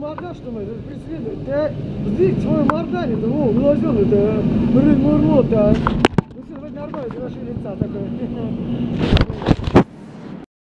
морда, что мы преследует, да? Сдвиг свою мордани, да, о, глазен, это, блин, мурло, да. Ну все, вроде нормально, для вашего лица такое.